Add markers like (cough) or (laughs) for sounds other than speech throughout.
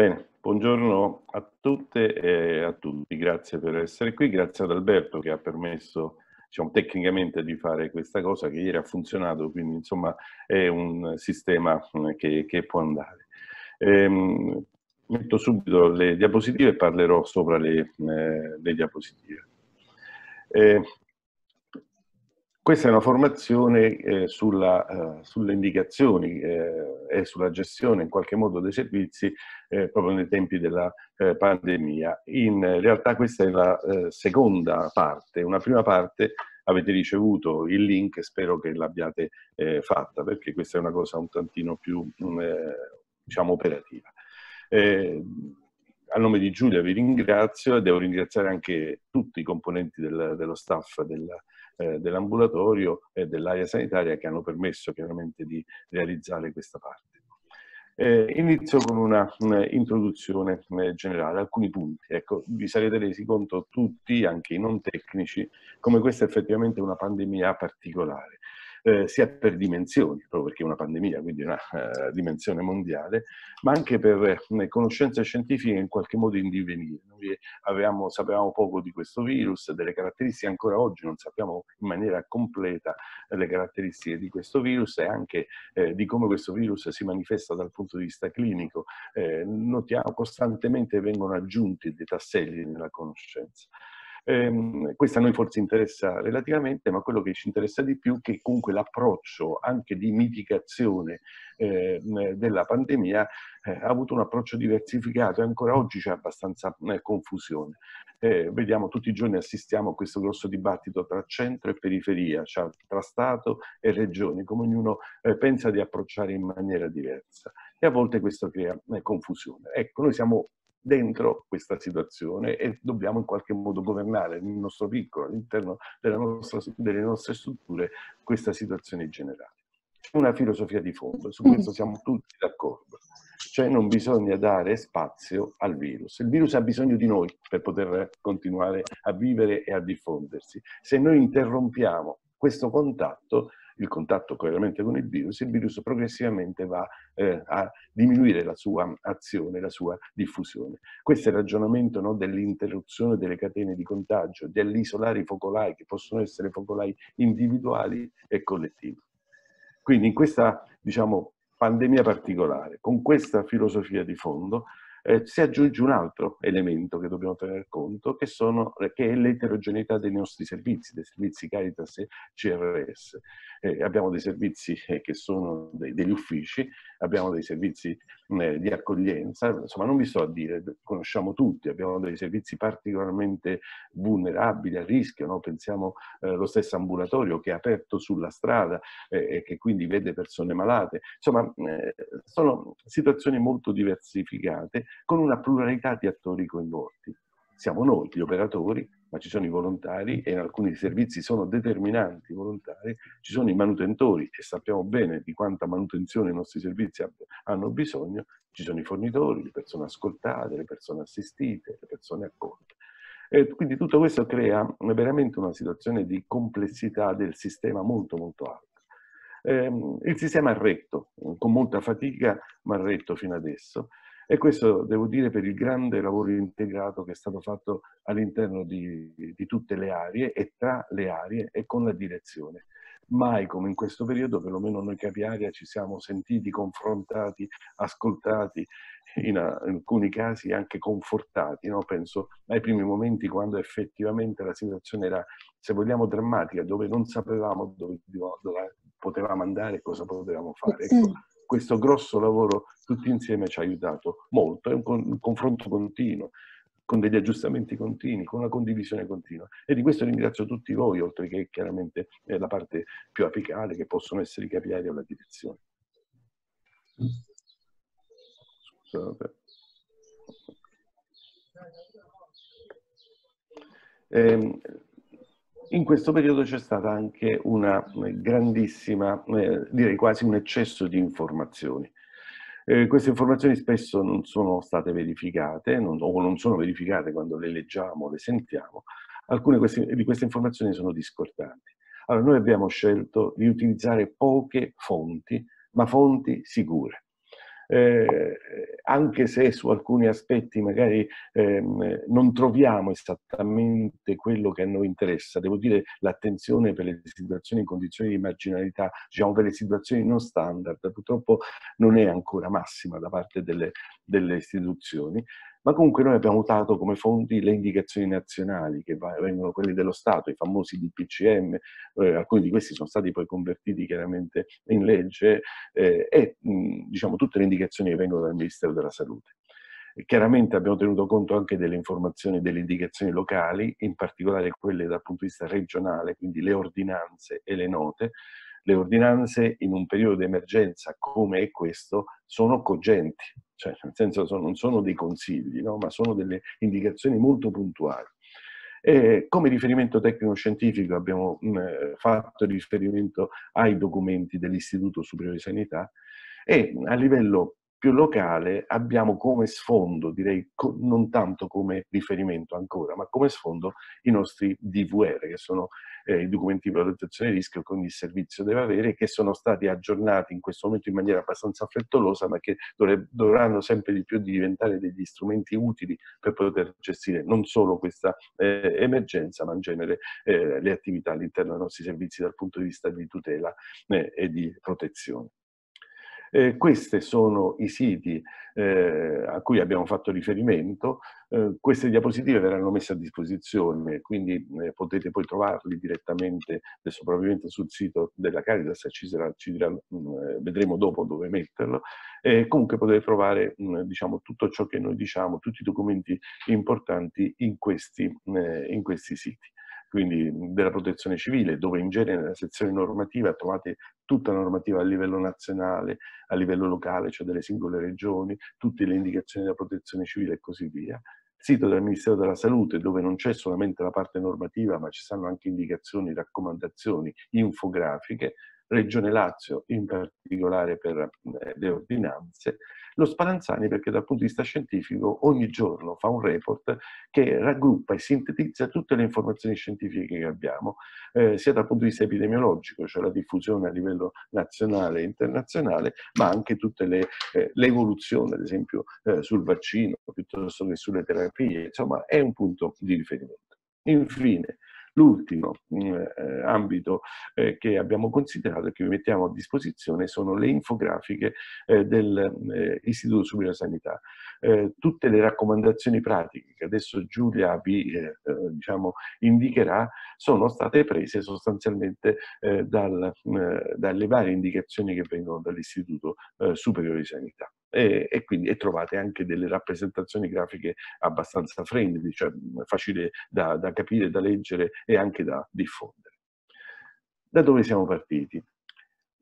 Bene, buongiorno a tutte e a tutti, grazie per essere qui, grazie ad Alberto che ha permesso diciamo, tecnicamente di fare questa cosa che ieri ha funzionato, quindi insomma è un sistema mm, che, che può andare. Ehm, metto subito le diapositive e parlerò sopra le, eh, le diapositive. Eh, questa è una formazione eh, sulla, uh, sulle indicazioni eh, e sulla gestione in qualche modo dei servizi eh, proprio nei tempi della eh, pandemia. In realtà questa è la eh, seconda parte. Una prima parte avete ricevuto il link, spero che l'abbiate eh, fatta perché questa è una cosa un tantino più mm, diciamo operativa. a nome di Giulia vi ringrazio e devo ringraziare anche tutti i componenti del, dello staff della eh, dell'ambulatorio e dell'area sanitaria che hanno permesso chiaramente di realizzare questa parte. Eh, inizio con una, una introduzione eh, generale, alcuni punti. Ecco, vi sarete resi conto tutti, anche i non tecnici, come questa è effettivamente una pandemia particolare eh, sia per dimensioni, proprio perché è una pandemia, quindi una uh, dimensione mondiale, ma anche per eh, conoscenze scientifiche in qualche modo in divenire. Noi avevamo, sapevamo poco di questo virus, delle caratteristiche, ancora oggi non sappiamo in maniera completa le caratteristiche di questo virus e anche eh, di come questo virus si manifesta dal punto di vista clinico. Eh, notiamo costantemente vengono aggiunti dei tasselli nella conoscenza. Eh, questo a noi forse interessa relativamente, ma quello che ci interessa di più è che comunque l'approccio anche di mitigazione eh, della pandemia eh, ha avuto un approccio diversificato e ancora oggi c'è abbastanza eh, confusione. Eh, vediamo tutti i giorni assistiamo a questo grosso dibattito tra centro e periferia, cioè tra Stato e regioni, come ognuno eh, pensa di approcciare in maniera diversa e a volte questo crea confusione. Ecco, noi siamo dentro questa situazione e dobbiamo in qualche modo governare nel nostro piccolo, all'interno delle nostre strutture, questa situazione generale. Una filosofia di fondo, su questo siamo tutti d'accordo, cioè non bisogna dare spazio al virus. Il virus ha bisogno di noi per poter continuare a vivere e a diffondersi. Se noi interrompiamo questo contatto, il contatto chiaramente con il virus, il virus progressivamente va eh, a diminuire la sua azione, la sua diffusione. Questo è il ragionamento no, dell'interruzione delle catene di contagio, dell'isolare i focolai, che possono essere focolai individuali e collettivi. Quindi in questa, diciamo, pandemia particolare, con questa filosofia di fondo, eh, si aggiunge un altro elemento che dobbiamo tener conto, che, sono, che è l'eterogeneità dei nostri servizi, dei servizi Caritas e CRS. Eh, abbiamo dei servizi eh, che sono dei, degli uffici, abbiamo dei servizi eh, di accoglienza, insomma non vi sto a dire, conosciamo tutti, abbiamo dei servizi particolarmente vulnerabili, a rischio, no? pensiamo allo eh, stesso ambulatorio che è aperto sulla strada eh, e che quindi vede persone malate, insomma sono situazioni molto diversificate con una pluralità di attori coinvolti. Siamo noi gli operatori, ma ci sono i volontari e in alcuni servizi sono determinanti i volontari, ci sono i manutentori e sappiamo bene di quanta manutenzione i nostri servizi hanno bisogno, ci sono i fornitori, le persone ascoltate, le persone assistite, le persone accolte. E quindi tutto questo crea veramente una situazione di complessità del sistema molto molto alta. Eh, il sistema ha retto, con molta fatica, ma ha retto fino adesso. E questo devo dire per il grande lavoro integrato che è stato fatto all'interno di, di, tutte le aree e tra le aree e con la direzione. Mai come in questo periodo, perlomeno noi capi area, ci siamo sentiti, confrontati, ascoltati, in, in alcuni casi anche confortati. No? Penso ai primi momenti quando effettivamente la situazione era, se vogliamo, drammatica, dove non sapevamo dove, dove potevamo andare e cosa potevamo fare. Ecco, questo grosso lavoro tutti insieme ci ha aiutato molto, è un, un confronto continuo, con degli aggiustamenti continui, con una condivisione continua. E di questo ringrazio tutti voi, oltre che chiaramente eh, la parte più apicale, che possono essere i capiari o la direzione. Scusate. Eh, in questo periodo c'è stata anche una grandissima, eh, direi quasi un eccesso di informazioni. Eh, queste informazioni spesso non sono state verificate non, o non sono verificate quando le leggiamo, le sentiamo. Alcune queste, di queste informazioni sono discordanti. Allora noi abbiamo scelto di utilizzare poche fonti, ma fonti sicure. Eh, anche se su alcuni aspetti magari eh, non troviamo esattamente quello che a noi interessa. Devo dire l'attenzione per le situazioni in condizioni di marginalità, diciamo per le situazioni non standard, purtroppo non è ancora massima da parte delle, delle istituzioni, ma comunque noi abbiamo usato come fonti le indicazioni nazionali, che vengono quelle dello Stato, i famosi DPCM, eh, alcuni di questi sono stati poi convertiti chiaramente in legge, eh, e mh, diciamo tutte le indicazioni che vengono dal Ministero della Salute. Chiaramente abbiamo tenuto conto anche delle informazioni e delle indicazioni locali, in particolare quelle dal punto di vista regionale, quindi le ordinanze e le note, le ordinanze in un periodo di emergenza come è questo sono cogenti, cioè nel senso sono, non sono dei consigli, no? ma sono delle indicazioni molto puntuali. E come riferimento tecnico-scientifico abbiamo mh, mm, fatto riferimento ai documenti dell'Istituto Superiore di Sanità e a livello più locale abbiamo come sfondo, direi non tanto come riferimento ancora, ma come sfondo i nostri DVR, che sono eh, i documenti di valutazione di rischio che ogni servizio deve avere, che sono stati aggiornati in questo momento in maniera abbastanza frettolosa, ma che dovranno sempre di più diventare degli strumenti utili per poter gestire non solo questa eh, emergenza, ma in genere eh, le attività all'interno dei nostri servizi dal punto di vista di tutela eh, e di protezione. Eh, questi sono i siti eh, a cui abbiamo fatto riferimento. Eh, queste diapositive verranno messe a disposizione, quindi eh, potete poi trovarli direttamente, adesso probabilmente sul sito della Caritas, ci, sarà, ci dirà, mh, mm, eh, vedremo dopo dove metterlo. Comunque potete trovare mh, mm, diciamo, tutto ciò che noi diciamo, tutti i documenti importanti in questi, eh, in questi siti quindi della protezione civile, dove in genere nella sezione normativa trovate tutta la normativa a livello nazionale, a livello locale, cioè delle singole regioni, tutte le indicazioni della protezione civile e così via. Sito del Ministero della Salute, dove non c'è solamente la parte normativa, ma ci stanno anche indicazioni, raccomandazioni, infografiche, Regione Lazio in particolare per eh, le ordinanze, lo Spallanzani perché dal punto di vista scientifico ogni giorno fa un report che raggruppa e sintetizza tutte le informazioni scientifiche che abbiamo, eh, sia dal punto di vista epidemiologico, cioè la diffusione a livello nazionale e internazionale, ma anche tutte le, eh, evoluzioni, ad esempio eh, sul vaccino, piuttosto che sulle terapie, insomma è un punto di riferimento. Infine, L'ultimo mm, eh, ambito eh, che abbiamo considerato e che vi mettiamo a disposizione sono le infografiche eh, dell'Istituto eh, Superiore Sanità. Eh, tutte le raccomandazioni pratiche che adesso Giulia vi eh, diciamo, indicherà sono state prese sostanzialmente dal, dalle varie indicazioni che vengono dall'Istituto Superiore di Sanità e, e, quindi e trovate anche delle rappresentazioni grafiche abbastanza friendly, cioè facile da, da capire, da leggere e anche da diffondere. Da dove siamo partiti?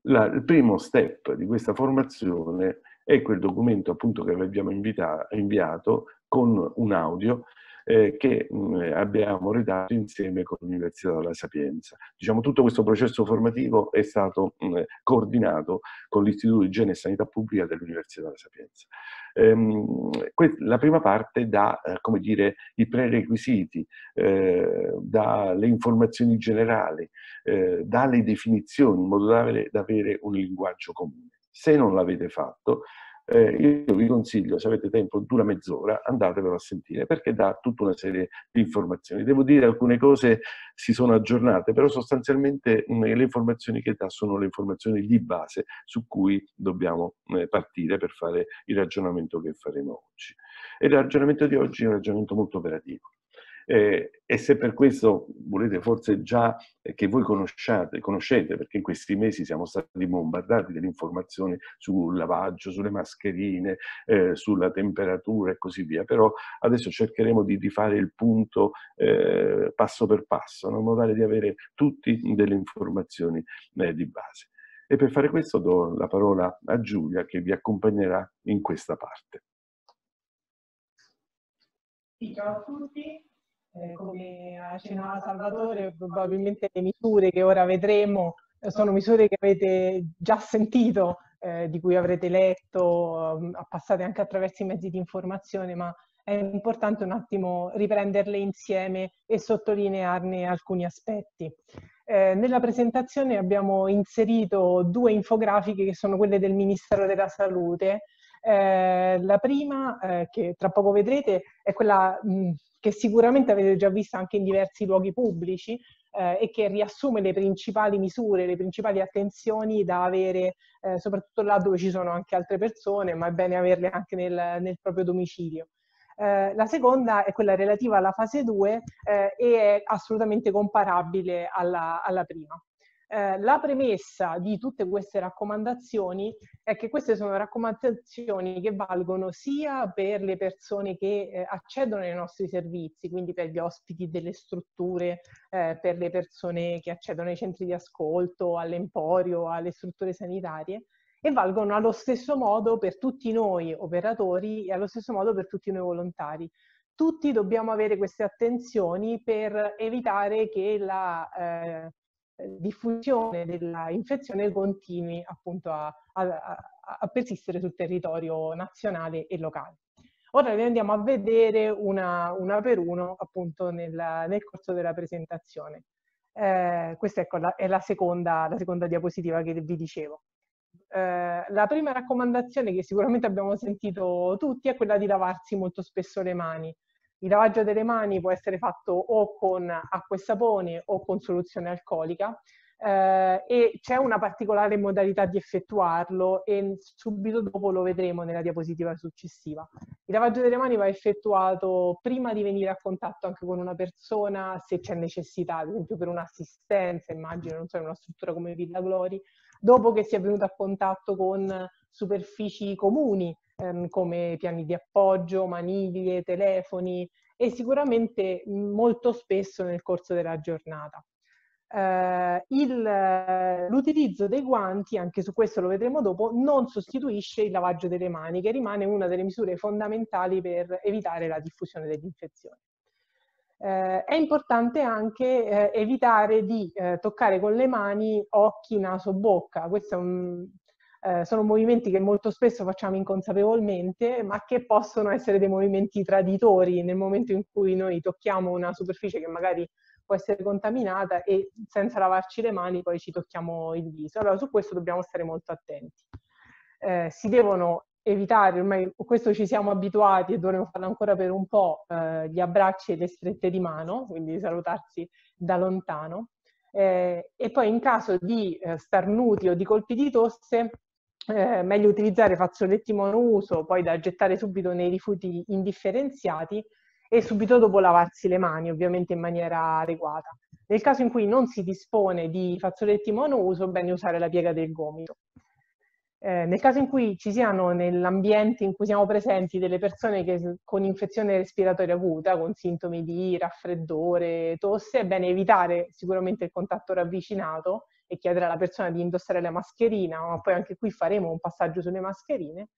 La, il primo step di questa formazione è quel documento appunto che vi abbiamo invita, inviato con un audio eh, che mh, abbiamo redatto insieme con l'Università della Sapienza. Diciamo, tutto questo processo formativo è stato mh, coordinato con l'Istituto di Igiene e Sanità Pubblica dell'Università della Sapienza. Ehm, la prima parte dà, eh, come dire, i prerequisiti, eh, dà le informazioni generali, eh, dà le definizioni in modo da avere, da avere un linguaggio comune. Se non l'avete fatto, eh, io vi consiglio, se avete tempo, dura mezz'ora, andatevelo a sentire, perché dà tutta una serie di informazioni. Devo dire alcune cose si sono aggiornate, però sostanzialmente mh, le informazioni che dà sono le informazioni di base su cui dobbiamo eh, partire per fare il ragionamento che faremo oggi. E il ragionamento di oggi è un ragionamento molto operativo. Eh, e se per questo volete forse già eh, che voi conosciate, conoscete, perché in questi mesi siamo stati bombardati delle informazioni sul lavaggio, sulle mascherine, eh, sulla temperatura e così via, però adesso cercheremo di rifare il punto eh, passo per passo, in modo tale di avere tutte delle informazioni eh, di base. E per fare questo do la parola a Giulia che vi accompagnerà in questa parte. Ciao a tutti, eh, come accennava Salvatore, probabilmente le misure che ora vedremo eh, sono misure che avete già sentito, eh, di cui avrete letto, eh, passate anche attraverso i mezzi di informazione, ma è importante un attimo riprenderle insieme e sottolinearne alcuni aspetti. Eh, nella presentazione abbiamo inserito due infografiche che sono quelle del Ministero della Salute, Eh, la prima, eh, che tra poco vedrete, è quella mh, che sicuramente avete già visto anche in diversi luoghi pubblici eh, e che riassume le principali misure, le principali attenzioni da avere, eh, soprattutto là dove ci sono anche altre persone, ma è bene averle anche nel, nel proprio domicilio. Eh, la seconda è quella relativa alla fase 2 eh, e è assolutamente comparabile alla, alla prima. Eh, la premessa di tutte queste raccomandazioni è che queste sono raccomandazioni che valgono sia per le persone che eh, accedono ai nostri servizi, quindi per gli ospiti delle strutture, eh, per le persone che accedono ai centri di ascolto, all'emporio, alle strutture sanitarie, e valgono allo stesso modo per tutti noi operatori e allo stesso modo per tutti noi volontari. Tutti dobbiamo avere queste attenzioni per evitare che la eh, diffusione dell'infezione continui appunto a, a, a, persistere sul territorio nazionale e locale. Ora le andiamo a vedere una, una per uno appunto nel, nel, corso della presentazione. Eh, questa ecco, la, è la seconda, la seconda diapositiva che vi dicevo. Eh, la prima raccomandazione che sicuramente abbiamo sentito tutti è quella di lavarsi molto spesso le mani. Il lavaggio delle mani può essere fatto o con acqua e sapone o con soluzione alcolica eh, e c'è una particolare modalità di effettuarlo e subito dopo lo vedremo nella diapositiva successiva. Il lavaggio delle mani va effettuato prima di venire a contatto anche con una persona se c'è necessità, ad esempio per un'assistenza, immagino, non so, in una struttura come Villa Glori, dopo che si è venuto a contatto con superfici comuni ehm, come piani di appoggio, maniglie, telefoni e sicuramente molto spesso nel corso della giornata. Uh, l'utilizzo dei guanti, anche su questo lo vedremo dopo, non sostituisce il lavaggio delle mani, che rimane una delle misure fondamentali per evitare la diffusione dell'infezione. Uh, è importante anche uh, evitare di toccare con le mani occhi, naso, bocca. Questo è un, eh, sono movimenti che molto spesso facciamo inconsapevolmente, ma che possono essere dei movimenti traditori nel momento in cui noi tocchiamo una superficie che magari può essere contaminata e senza lavarci le mani poi ci tocchiamo il viso. Allora su questo dobbiamo stare molto attenti. Eh, si devono evitare, ormai questo ci siamo abituati e dovremo farlo ancora per un po', eh, gli abbracci e le strette di mano, quindi salutarsi da lontano. Eh, e poi in caso di eh, starnuti o di colpi di tosse eh, meglio utilizzare fazzoletti monouso, poi da gettare subito nei rifiuti indifferenziati e subito dopo lavarsi le mani, ovviamente in maniera adeguata. Nel caso in cui non si dispone di fazzoletti monouso, è bene usare la piega del gomito. Eh, nel caso in cui ci siano nell'ambiente in cui siamo presenti delle persone che, con infezione respiratoria acuta, con sintomi di raffreddore, tosse, è bene evitare sicuramente il contatto ravvicinato e chiedere alla persona di indossare la mascherina, ma poi anche qui faremo un passaggio sulle mascherine,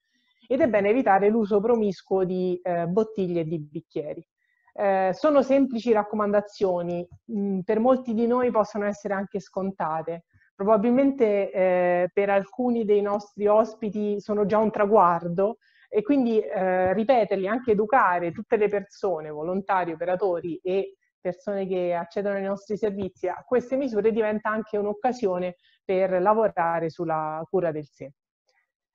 ed è bene evitare l'uso promiscuo di eh, bottiglie e di bicchieri. Eh, sono semplici raccomandazioni, mh, mm, per molti di noi possono essere anche scontate, probabilmente eh, per alcuni dei nostri ospiti sono già un traguardo e quindi eh, ripeterli, anche educare tutte le persone, volontari, operatori e persone che accedono ai nostri servizi a queste misure diventa anche un'occasione per lavorare sulla cura del sé.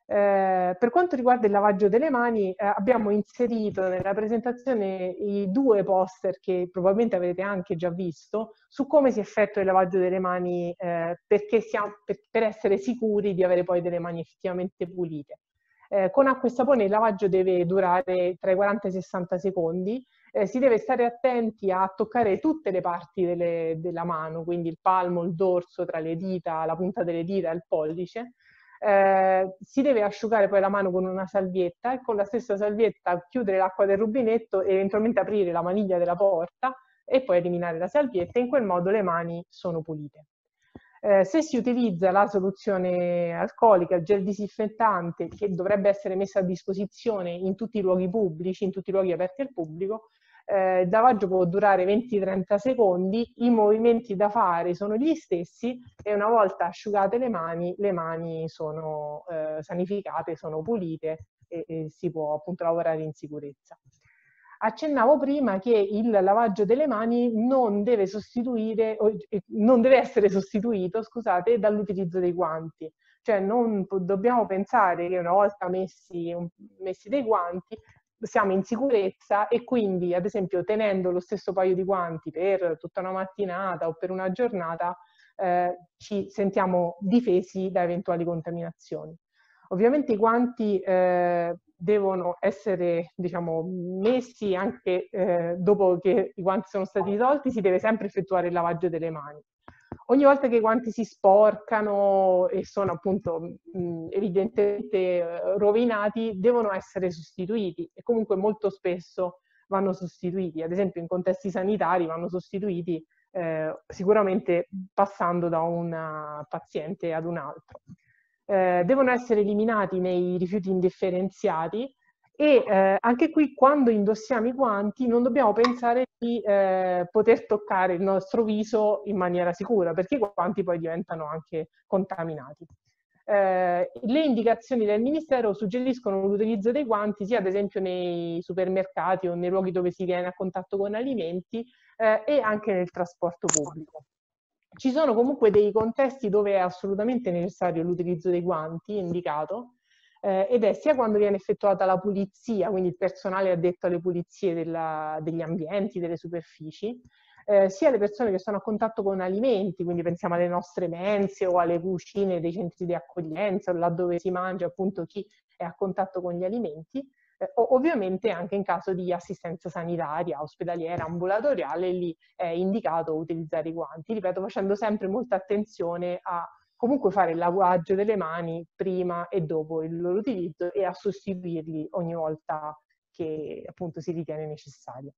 Eh, per quanto riguarda il lavaggio delle mani, eh, abbiamo inserito nella presentazione i due poster che probabilmente avrete anche già visto su come si effettua il lavaggio delle mani eh, siamo, per, per, essere sicuri di avere poi delle mani effettivamente pulite. Eh, con acqua e sapone il lavaggio deve durare tra i 40 e i 60 secondi eh, si deve stare attenti a toccare tutte le parti delle, della mano, quindi il palmo, il dorso, tra le dita, la punta delle dita il pollice. Eh, si deve asciugare poi la mano con una salvietta e con la stessa salvietta chiudere l'acqua del rubinetto e eventualmente aprire la maniglia della porta e poi eliminare la salvietta. In quel modo le mani sono pulite. Eh, se si utilizza la soluzione alcolica, il gel disinfettante, che dovrebbe essere messa a disposizione in tutti i luoghi pubblici, in tutti i luoghi aperti al pubblico, eh, il lavaggio può durare 20-30 secondi, i movimenti da fare sono gli stessi e una volta asciugate le mani, le mani sono eh, sanificate, sono pulite e, e si può appunto lavorare in sicurezza. Accennavo prima che il lavaggio delle mani non deve, sostituire, non deve essere sostituito scusate, dall'utilizzo dei guanti. cioè non dobbiamo pensare che una volta messi, messi dei guanti siamo in sicurezza e quindi, ad esempio, tenendo lo stesso paio di guanti per tutta una mattinata o per una giornata, eh, ci sentiamo difesi da eventuali contaminazioni. Ovviamente i guanti eh, devono essere diciamo, messi anche eh, dopo che i guanti sono stati tolti, si deve sempre effettuare il lavaggio delle mani. Ogni volta che i guanti si sporcano e sono appunto mh, evidentemente eh, rovinati, devono essere sostituiti e comunque molto spesso vanno sostituiti, ad esempio in contesti sanitari vanno sostituiti eh, sicuramente passando da un paziente ad un altro. Eh, devono essere eliminati nei rifiuti indifferenziati e eh, anche qui quando indossiamo i guanti non dobbiamo pensare di eh, poter toccare il nostro viso in maniera sicura perché i guanti poi diventano anche contaminati. Eh, le indicazioni del Ministero suggeriscono l'utilizzo dei guanti sia ad esempio nei supermercati o nei luoghi dove si viene a contatto con alimenti eh, e anche nel trasporto pubblico. Ci sono comunque dei contesti dove è assolutamente necessario l'utilizzo dei guanti indicato eh, ed è sia quando viene effettuata la pulizia, quindi il personale addetto alle pulizie della, degli ambienti, delle superfici, eh, sia le persone che sono a contatto con alimenti, quindi pensiamo alle nostre mense o alle cucine dei centri di accoglienza, laddove si mangia appunto chi è a contatto con gli alimenti, eh, ovviamente anche in caso di assistenza sanitaria, ospedaliera, ambulatoriale, lì è indicato utilizzare i guanti, ripeto, facendo sempre molta attenzione a comunque fare il lavaggio delle mani prima e dopo il loro utilizzo e a sostituirli ogni volta che appunto si ritiene necessario.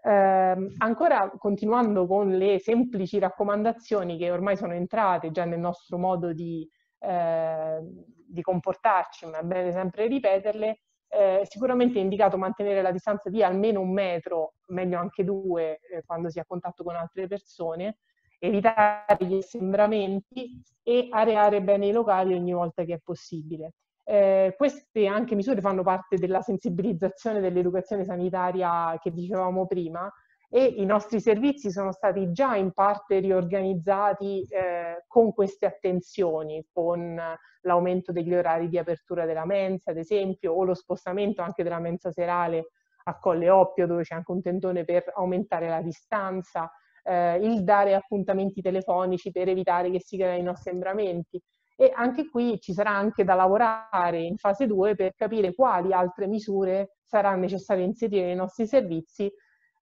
Eh, ancora continuando con le semplici raccomandazioni che ormai sono entrate già nel nostro modo di, eh, di comportarci, ma è bene sempre ripeterle, eh, sicuramente è indicato mantenere la distanza di almeno un metro, meglio anche due eh, quando si è a contatto con altre persone, evitare gli assembramenti e areare bene i locali ogni volta che è possibile. Eh, queste anche misure fanno parte della sensibilizzazione dell'educazione sanitaria che dicevamo prima e i nostri servizi sono stati già in parte riorganizzati eh, con queste attenzioni, con l'aumento degli orari di apertura della mensa, ad esempio, o lo spostamento anche della mensa serale a Colle Oppio, dove c'è anche un tendone per aumentare la distanza, eh, il dare appuntamenti telefonici per evitare che si creino assembramenti. E anche qui ci sarà anche da lavorare in fase 2 per capire quali altre misure sarà necessario inserire nei nostri servizi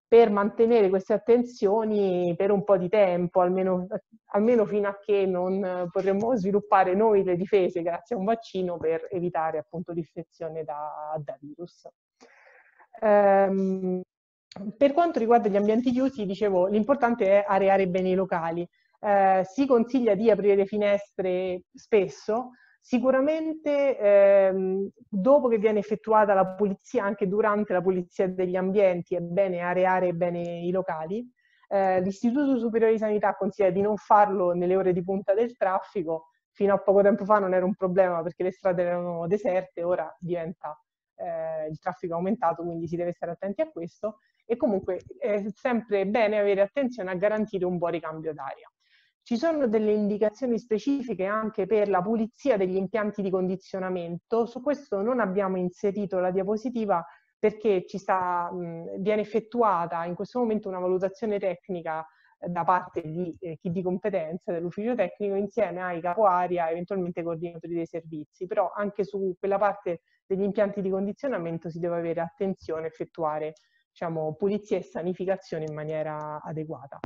per mantenere queste attenzioni per un po' di tempo, almeno, almeno fino a che non potremo sviluppare noi le difese grazie a un vaccino per evitare appunto l'infezione da, da virus. Um, per quanto riguarda gli ambienti chiusi, dicevo, l'importante è areare bene i locali. Eh, si consiglia di aprire le finestre spesso, Sicuramente ehm, dopo che viene effettuata la pulizia, anche durante la pulizia degli ambienti, è bene areare bene i locali. Eh, L'Istituto Superiore di Sanità consiglia di non farlo nelle ore di punta del traffico. Fino a poco tempo fa non era un problema perché le strade erano deserte, ora diventa eh, il traffico aumentato, quindi si deve stare attenti a questo. E comunque è sempre bene avere attenzione a garantire un buon ricambio d'aria. Ci sono delle indicazioni specifiche anche per la pulizia degli impianti di condizionamento. Su questo non abbiamo inserito la diapositiva perché sta, viene effettuata in questo momento una valutazione tecnica eh, da parte di eh, chi di competenza dell'ufficio tecnico insieme ai capo area, eventualmente coordinatori dei servizi, però anche su quella parte degli impianti di condizionamento si deve avere attenzione a effettuare diciamo, pulizia e sanificazione in maniera adeguata.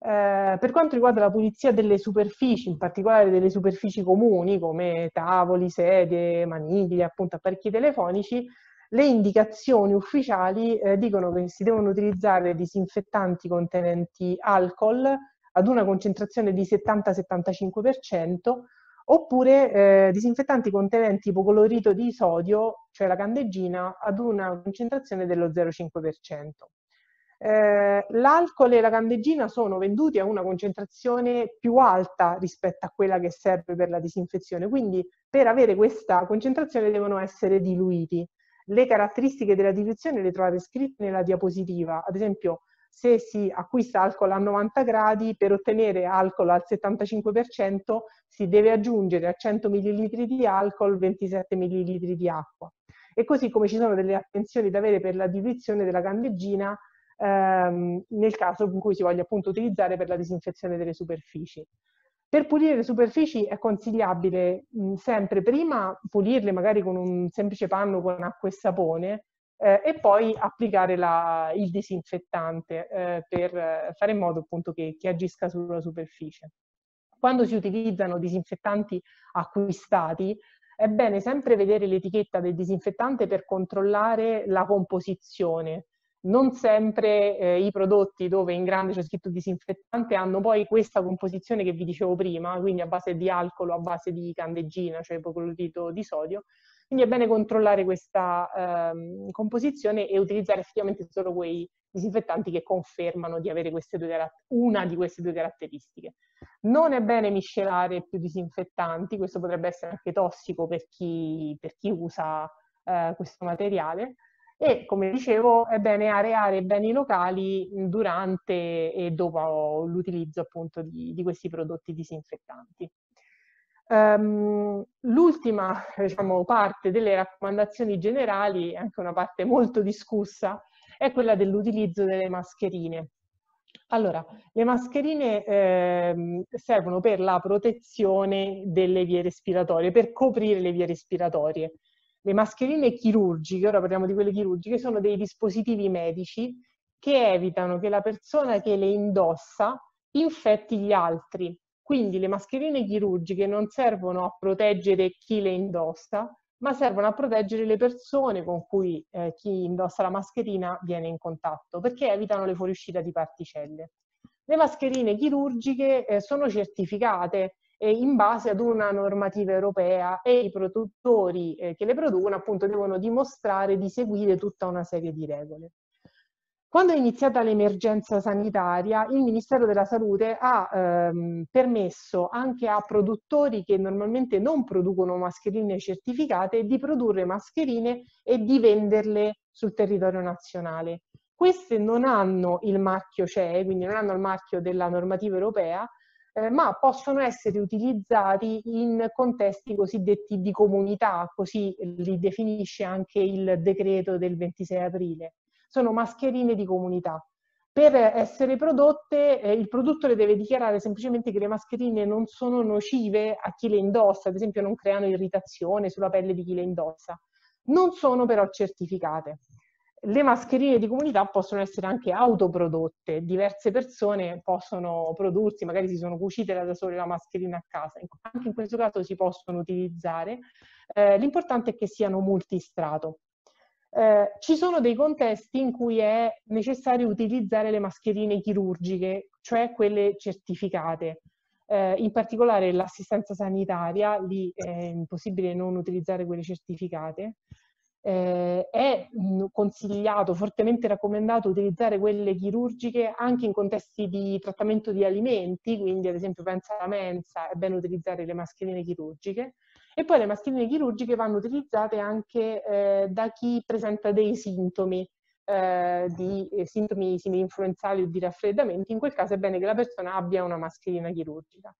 Eh, per quanto riguarda la pulizia delle superfici, in particolare delle superfici comuni come tavoli, sedie, maniglie, appunto apparecchi telefonici, le indicazioni ufficiali eh, dicono che si devono utilizzare disinfettanti contenenti alcol ad una concentrazione di 70-75%, oppure eh, disinfettanti contenenti ipoclorito di sodio, cioè la candeggina, ad una concentrazione dello 0,5%. Eh, l'alcol e la candeggina sono venduti a una concentrazione più alta rispetto a quella che serve per la disinfezione, quindi per avere questa concentrazione devono essere diluiti. Le caratteristiche della diluizione le trovate scritte nella diapositiva, ad esempio se si acquista alcol a 90 gradi, per ottenere alcol al 75% si deve aggiungere a 100 ml di alcol 27 ml di acqua. E così come ci sono delle attenzioni da avere per la diluizione della candeggina ehm, nel caso in cui si voglia appunto utilizzare per la disinfezione delle superfici. Per pulire le superfici è consigliabile mh, sempre prima pulirle magari con un semplice panno con acqua e sapone, eh, e poi applicare la, il disinfettante eh, per fare in modo appunto che, che agisca sulla superficie. Quando si utilizzano disinfettanti acquistati, è bene sempre vedere l'etichetta del disinfettante per controllare la composizione. Non sempre eh, i prodotti dove in grande c'è scritto disinfettante hanno poi questa composizione che vi dicevo prima, quindi a base di alcol o a base di candeggina, cioè ipoclorito di sodio, quindi è bene controllare questa ehm, composizione e utilizzare effettivamente solo quei disinfettanti che confermano di avere una di queste due caratteristiche. Non è bene miscelare più disinfettanti, questo potrebbe essere anche tossico per chi, per chi usa eh, questo materiale. E come dicevo, è bene areare bene i locali durante e dopo l'utilizzo appunto di, di questi prodotti disinfettanti. Um, l'ultima diciamo, parte delle raccomandazioni generali, anche una parte molto discussa, è quella dell'utilizzo delle mascherine. Allora, le mascherine eh, servono per la protezione delle vie respiratorie, per coprire le vie respiratorie. Le mascherine chirurgiche, ora parliamo di quelle chirurgiche, sono dei dispositivi medici che evitano che la persona che le indossa infetti gli altri. Quindi le mascherine chirurgiche non servono a proteggere chi le indossa, ma servono a proteggere le persone con cui eh, chi indossa la mascherina viene in contatto, perché evitano le fuoriuscita di particelle. Le mascherine chirurgiche eh, sono certificate eh, in base ad una normativa europea e i produttori eh, che le producono appunto devono dimostrare di seguire tutta una serie di regole. Quando è iniziata l'emergenza sanitaria, il Ministero della Salute ha ehm, permesso anche a produttori che normalmente non producono mascherine certificate di produrre mascherine e di venderle sul territorio nazionale. Queste non hanno il marchio CE, quindi non hanno il marchio della normativa europea, eh, ma possono essere utilizzati in contesti cosiddetti di comunità, così li definisce anche il decreto del 26 aprile sono mascherine di comunità. Per essere prodotte, eh, il produttore deve dichiarare semplicemente che le mascherine non sono nocive a chi le indossa, ad esempio non creano irritazione sulla pelle di chi le indossa. Non sono però certificate. Le mascherine di comunità possono essere anche autoprodotte, diverse persone possono prodursi, magari si sono cucite da sole la mascherina a casa, anche in questo caso si possono utilizzare. Eh, l'importante è che siano multistrato. Eh, ci sono dei contesti in cui è necessario utilizzare le mascherine chirurgiche, cioè quelle certificate. Eh, in particolare l'assistenza sanitaria, lì è impossibile non utilizzare quelle certificate. Eh, è consigliato, fortemente raccomandato utilizzare quelle chirurgiche anche in contesti di trattamento di alimenti, quindi ad esempio pensa alla mensa, è bene utilizzare le mascherine chirurgiche. E poi le mascherine chirurgiche vanno utilizzate anche eh, da chi presenta dei sintomi, eh, di eh, sintomi influenzali o di raffreddamento, in quel caso è bene che la persona abbia una mascherina chirurgica.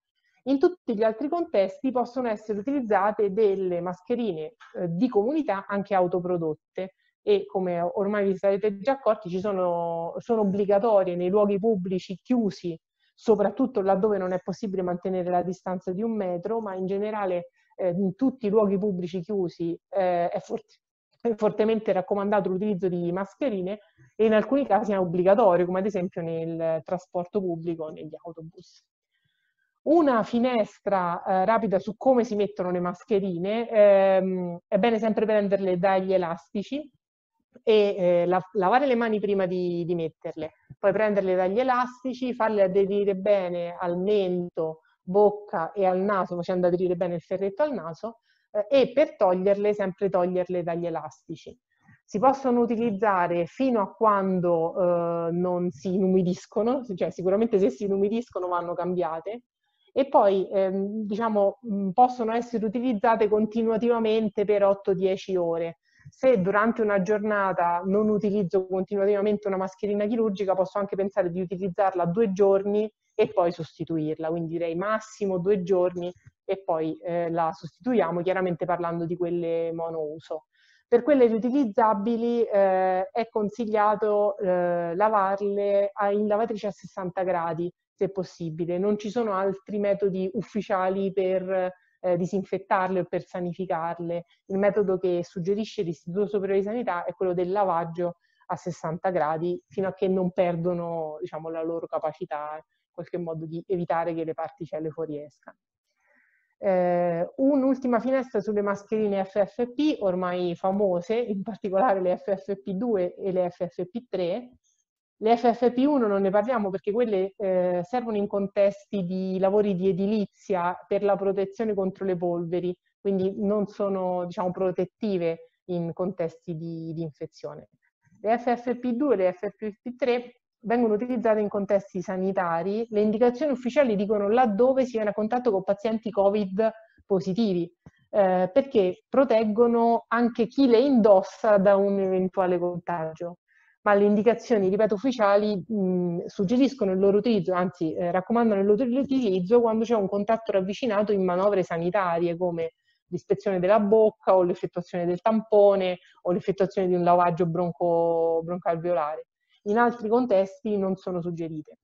In tutti gli altri contesti possono essere utilizzate delle mascherine eh, di comunità anche autoprodotte e come ormai vi sarete già accorti sono, sono obbligatorie nei luoghi pubblici chiusi, soprattutto laddove non è possibile mantenere la distanza di un metro, ma in generale eh, in tutti i luoghi pubblici chiusi eh, è, fort (laughs) è, fortemente raccomandato l'utilizzo di mascherine e in alcuni casi è obbligatorio, come ad esempio nel trasporto pubblico, negli autobus. Una finestra eh, rapida su come si mettono le mascherine, ehm, è bene sempre prenderle dagli elastici e eh, la lavare le mani prima di, di metterle, poi prenderle dagli elastici, farle aderire bene al mento bocca e al naso, facendo aderire bene il ferretto al naso, eh, e per toglierle, sempre toglierle dagli elastici. Si possono utilizzare fino a quando eh, non si inumidiscono, cioè sicuramente se si inumidiscono vanno cambiate, e poi ehm, diciamo, possono essere utilizzate continuativamente per 8-10 ore. se durante una giornata non utilizzo continuativamente una mascherina chirurgica, posso anche pensare di utilizzarla due giorni e poi sostituirla, quindi direi massimo due giorni e poi eh, la sostituiamo, chiaramente parlando di quelle monouso. Per quelle riutilizzabili eh, è consigliato eh, lavarle in lavatrice a 60 gradi, se possibile. Non ci sono altri metodi ufficiali per eh, disinfettarle o per sanificarle. Il metodo che suggerisce l'Istituto Superiore di Sanità è quello del lavaggio a 60 gradi fino a che non perdono diciamo, la loro capacità qualche modo di evitare che le particelle fuoriescano. Eh, un'ultima finestra sulle mascherine FFP, ormai famose, in particolare le FFP2 e le FFP3, le FFP1 non ne parliamo perché quelle eh, servono in contesti di lavori di edilizia per la protezione contro le polveri, quindi non sono diciamo, protettive in contesti di, di infezione. Le FFP2 e le FFP3 vengono utilizzate in contesti sanitari. Le indicazioni ufficiali dicono laddove si viene a contatto con pazienti Covid positivi, eh, perché proteggono anche chi le indossa da un eventuale contagio ma le indicazioni, ripeto, ufficiali mh, suggeriscono il loro utilizzo, anzi eh, raccomandano il loro utilizzo quando c'è un contatto ravvicinato in manovre sanitarie come l'ispezione della bocca o l'effettuazione del tampone o l'effettuazione di un lavaggio bronco, broncalveolare. In altri contesti non sono suggerite.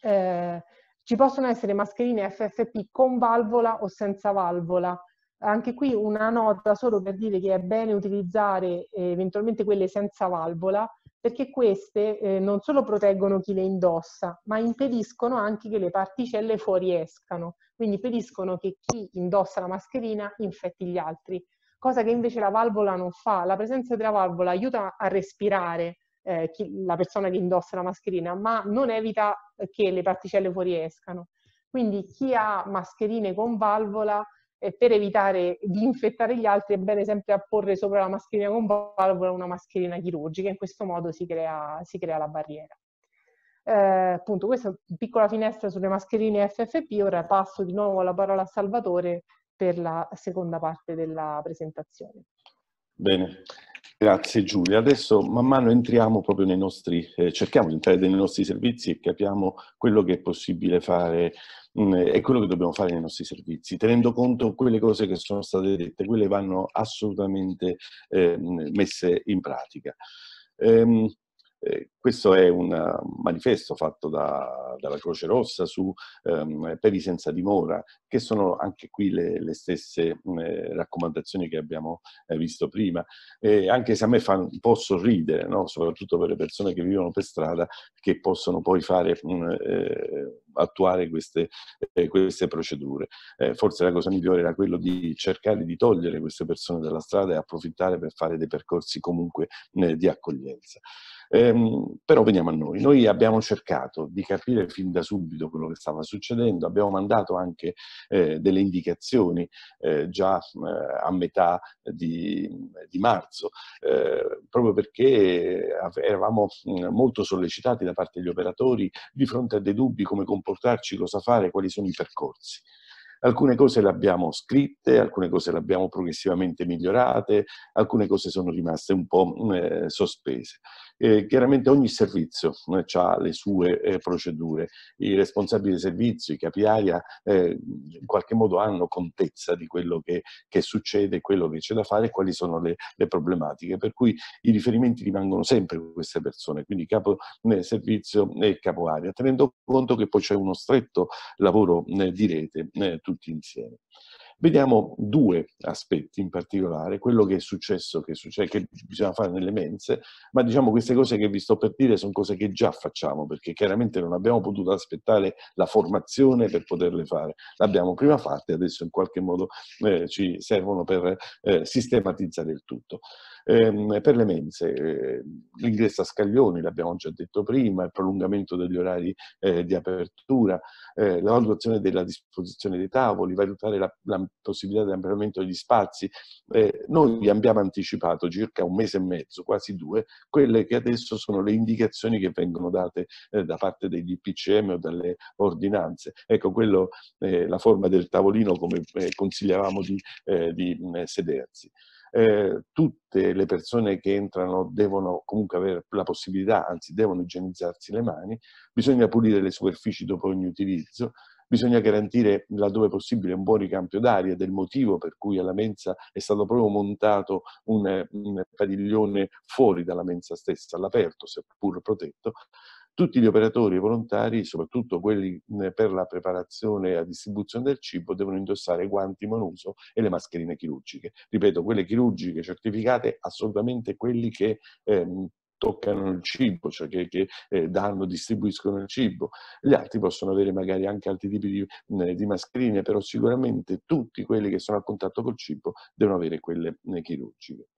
Eh, ci possono essere mascherine FFP con valvola o senza valvola. Anche qui una nota solo per dire che è bene utilizzare eh, eventualmente quelle senza valvola perché queste eh, non solo proteggono chi le indossa, ma impediscono anche che le particelle fuoriescano, quindi impediscono che chi indossa la mascherina infetti gli altri, cosa che invece la valvola non fa. La presenza della valvola aiuta a respirare eh, chi, la persona che indossa la mascherina, ma non evita che le particelle fuoriescano. Quindi chi ha mascherine con valvola e per evitare di infettare gli altri è bene sempre apporre sopra la mascherina con valvola una mascherina chirurgica, in questo modo si crea, si crea la barriera. Eh, appunto, questa piccola finestra sulle mascherine FFP, ora passo di nuovo la parola a Salvatore per la seconda parte della presentazione. Bene, grazie Giulia. Adesso man mano entriamo proprio nei nostri, eh, cerchiamo di entrare nei nostri servizi e capiamo quello che è possibile fare Mm, è quello che dobbiamo fare nei nostri servizi, tenendo conto quelle cose che sono state dette, quelle vanno assolutamente eh, messe in pratica. Ehm, eh, questo è un manifesto fatto da, dalla Croce Rossa su ehm, per i senza dimora, che sono anche qui le, le stesse eh, raccomandazioni che abbiamo eh, visto prima, anche se a me fa un po' sorridere, no? soprattutto per le persone che vivono per strada, che possono poi fare, mh, eh, attuare queste, eh, queste procedure. forse la cosa migliore era quello di cercare di togliere queste persone dalla strada e approfittare per fare dei percorsi comunque di accoglienza. Ehm, però veniamo a noi. Noi abbiamo cercato di capire fin da subito quello che stava succedendo, abbiamo mandato anche eh, delle indicazioni eh, già eh, a metà di, di marzo, eh, proprio perché eravamo mm, molto sollecitati da parte degli operatori di fronte a dei dubbi come comportarci, cosa fare, quali sono i percorsi. Alcune cose le abbiamo scritte, alcune cose le abbiamo progressivamente migliorate, alcune cose sono rimaste un po' eh, sospese. Eh, chiaramente ogni servizio eh, ha le sue eh, procedure, i responsabili di servizio, i capi area eh, in qualche modo hanno contezza di quello che, che succede, quello che c'è da fare e quali sono le, le, problematiche, per cui i riferimenti rimangono sempre queste persone, quindi capo eh, servizio e capo area, tenendo conto che poi c'è uno stretto lavoro eh, di rete tutti insieme. Vediamo due aspetti in particolare, quello che è successo, che, succede, che bisogna fare nelle mense, ma diciamo queste cose che vi sto per dire sono cose che già facciamo, perché chiaramente non abbiamo potuto aspettare la formazione per poterle fare. L'abbiamo prima fatta e adesso in qualche modo eh, ci servono per eh, sistematizzare il tutto. Eh, per le mense, eh, l'ingresso a scaglioni, l'abbiamo già detto prima, il prolungamento degli orari eh, di apertura, eh, la valutazione della disposizione dei tavoli, valutare la, la possibilità di ampliamento degli spazi. Eh, noi abbiamo anticipato circa un mese e mezzo, quasi due, quelle che adesso sono le indicazioni che vengono date eh, da parte degli IPCM o dalle ordinanze. Ecco, quello, la forma del tavolino come consigliavamo di, di sedersi. eh, tutte le persone che entrano devono comunque avere la possibilità, anzi devono igienizzarsi le mani, bisogna pulire le superfici dopo ogni utilizzo, bisogna garantire laddove possibile un buon ricambio d'aria del motivo per cui alla mensa è stato proprio montato un, un padiglione fuori dalla mensa stessa, all'aperto, seppur protetto, tutti gli operatori volontari, soprattutto quelli per la preparazione e la distribuzione del cibo, devono indossare guanti monouso e le mascherine chirurgiche. Ripeto, quelle chirurgiche certificate, assolutamente quelli che ehm, toccano il cibo, cioè che, che eh, danno, distribuiscono il cibo. Gli altri possono avere magari anche altri tipi di, di, mascherine, però sicuramente tutti quelli che sono a contatto col cibo devono avere quelle chirurgiche.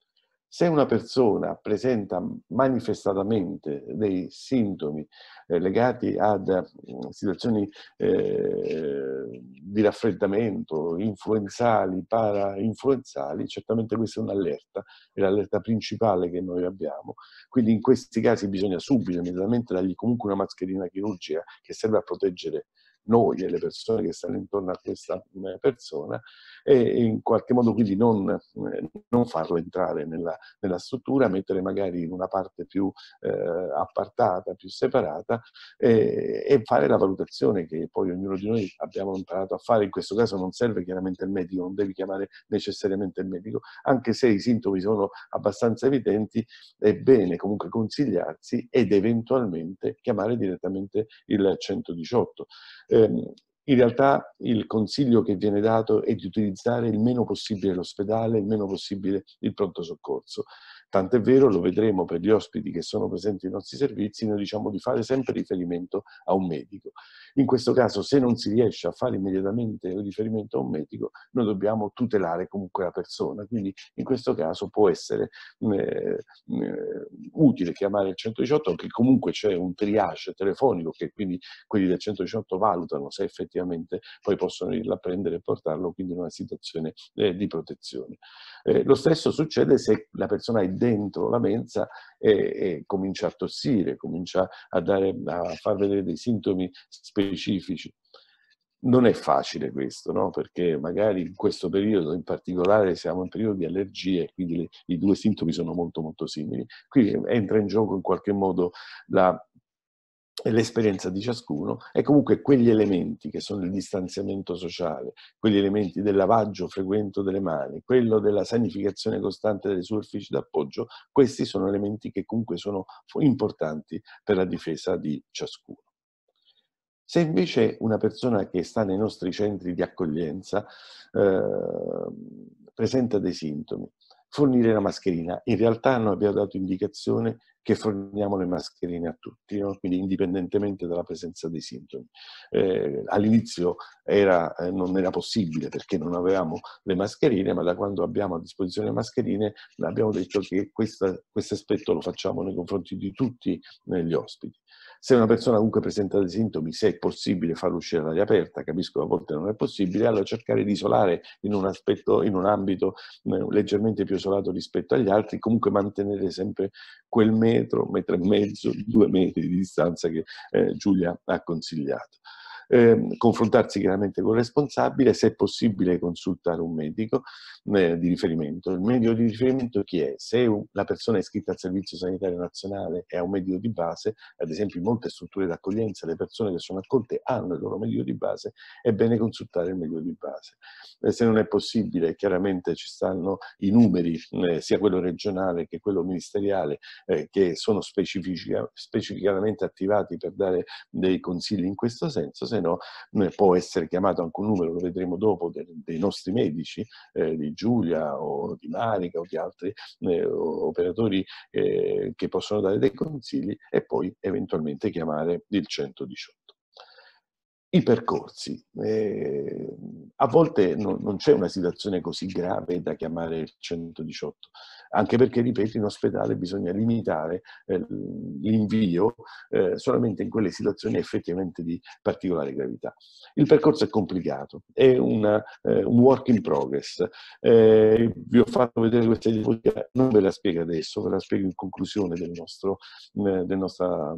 Se una persona presenta manifestatamente dei sintomi eh, legati ad eh, situazioni eh, di raffreddamento, influenzali, parainfluenzali, certamente questa è un'allerta, è l'allerta principale che noi abbiamo. Quindi in questi casi bisogna subito, immediatamente, dargli comunque una mascherina chirurgica che serve a proteggere noi e le persone che stanno intorno a questa eh, persona e in qualche modo quindi non, eh, non farlo entrare nella, nella, struttura, mettere magari in una parte più eh, appartata, più separata e, e, fare la valutazione che poi ognuno di noi abbiamo imparato a fare. In questo caso non serve chiaramente il medico, non devi chiamare necessariamente il medico, anche se i sintomi sono abbastanza evidenti, è bene comunque consigliarsi ed eventualmente chiamare direttamente il 118. Eh, in realtà il consiglio che viene dato è di utilizzare il meno possibile l'ospedale, il meno possibile il pronto soccorso. Tant'è vero, lo vedremo per gli ospiti che sono presenti nei nostri servizi, noi diciamo di fare sempre riferimento a un medico. In questo caso, se non si riesce a fare immediatamente riferimento a un medico, noi dobbiamo tutelare comunque la persona. Quindi in questo caso può essere eh, eh, utile chiamare il 118, che comunque c'è un triage telefonico che quindi quelli del 118 valutano se effettivamente poi possono irla a prendere e portarlo quindi in una situazione eh, di protezione. Eh, lo stesso succede se la persona è dentro la mensa e, e comincia a tossire, comincia a, dare, a far vedere dei sintomi specifici. Non è facile questo, no? perché magari in questo periodo in particolare siamo in periodo di allergie, quindi le, i due sintomi sono molto molto simili. Qui entra in gioco in qualche modo la l'esperienza di ciascuno e comunque quegli elementi che sono il distanziamento sociale, quegli elementi del lavaggio frequente delle mani, quello della sanificazione costante delle superfici d'appoggio, questi sono elementi che comunque sono importanti per la difesa di ciascuno. Se invece una persona che sta nei nostri centri di accoglienza eh, presenta dei sintomi, fornire la mascherina. In realtà noi abbiamo dato indicazione che forniamo le mascherine a tutti, no? quindi indipendentemente dalla presenza dei sintomi. Eh, all'inizio era, eh, non era possibile perché non avevamo le mascherine, ma da quando abbiamo a disposizione le mascherine abbiamo detto che questo aspetto lo facciamo nei confronti di tutti eh, gli ospiti. Se una persona comunque presenta dei sintomi, se è possibile farlo uscire all'aria aperta, capisco che a volte non è possibile, allora cercare di isolare in un, aspetto, in un ambito eh, leggermente più isolato rispetto agli altri, comunque mantenere sempre quel metro, metro e mezzo, (laughs) due metri di distanza che eh, Giulia ha consigliato eh, confrontarsi chiaramente con il responsabile, se è possibile consultare un medico eh, di riferimento. Il medico di riferimento chi è? Se la persona è iscritta al Servizio Sanitario Nazionale e ha un medico di base, ad esempio in molte strutture d'accoglienza le persone che sono accolte hanno il loro medico di base, è bene consultare il medico di base. Eh, se non è possibile, chiaramente ci stanno i numeri, eh, sia quello regionale che quello ministeriale, eh, che sono specifica, specificamente attivati per dare dei consigli in questo senso. Se se no può essere chiamato anche un numero, lo vedremo dopo, dei, nostri medici, eh, di Giulia o di Marica o di altri eh, operatori eh, che possono dare dei consigli e poi eventualmente chiamare il 118. I percorsi. Eh, a volte non, non c'è una situazione così grave da chiamare il 118 anche perché, ripeto, in ospedale bisogna limitare eh, l'invio eh, solamente in quelle situazioni effettivamente di particolare gravità. Il percorso è complicato, è una, eh, un work in progress. Eh, vi ho fatto vedere questa diapositiva, non ve la spiego adesso, ve la spiego in conclusione del nostro, eh, del nostra